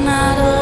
another